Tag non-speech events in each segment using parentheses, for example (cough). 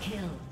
Kill.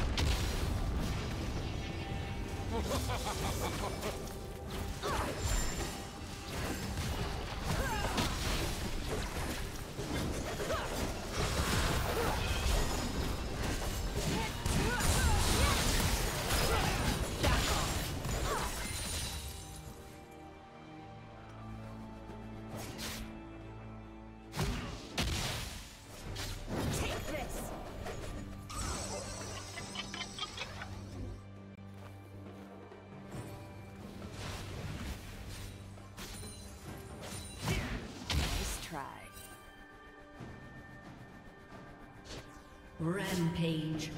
Take this! (laughs) Rampage.